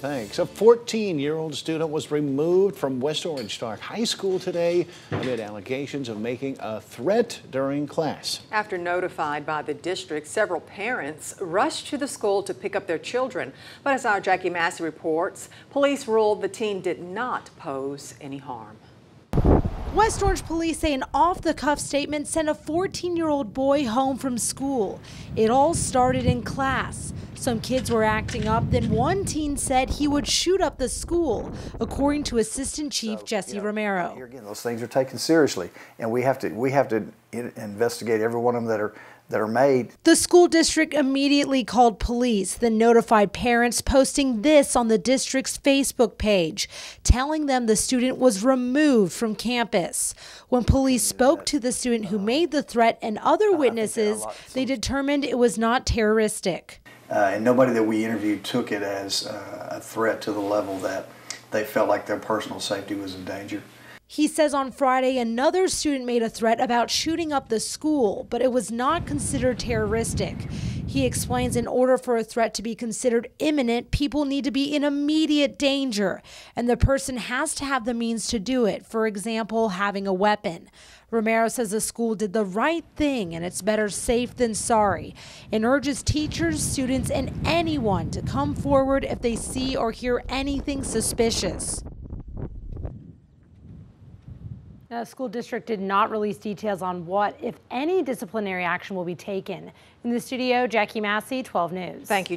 Thanks. A 14-year-old student was removed from West Orange-Stark High School today amid allegations of making a threat during class. After notified by the district, several parents rushed to the school to pick up their children. But as our Jackie Massey reports, police ruled the teen did not pose any harm. West Orange police say an off the cuff statement sent a 14 year old boy home from school. It all started in class. Some kids were acting up, then one teen said he would shoot up the school, according to Assistant Chief So, Jesse you know, Romero. Here again, those things are taken seriously, and we have to we have to in- investigate every one of them that are that are made. The school district immediately called police, then notified parents, posting this on the district's Facebook page, telling them the student was removed from campus. When police spoke to the student who uh-huh. made the threat and other witnesses, they determined it was not terroristic. Uh, and nobody that we interviewed took it as uh, a threat to the level that they felt like their personal safety was in danger. He says on Friday another student made a threat about shooting up the school, but it was not considered terroristic. He explains in order for a threat to be considered imminent, people need to be in immediate danger, and the person has to have the means to do it, for example, having a weapon. Romero says the school did the right thing and it's better safe than sorry, and urges teachers, students, and anyone to come forward if they see or hear anything suspicious. The school district did not release details on what, if any, disciplinary action will be taken. In the studio, Jackie Massey, 12 News. Thank you.